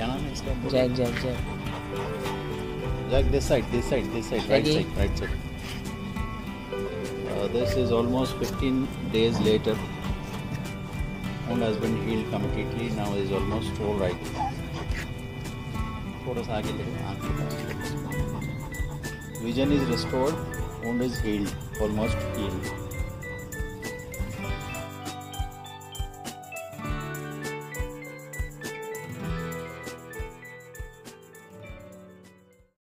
क्या नाम है इसका Jack Jack Jack Jack, this side, this side, this side, right Ready? side, right side. Uh, this is almost 15 days later. Wound has been healed completely. Now is almost all right. थोड़ा सा आगे ले आँख के पास। Vision is restored. Wound is healed, almost healed.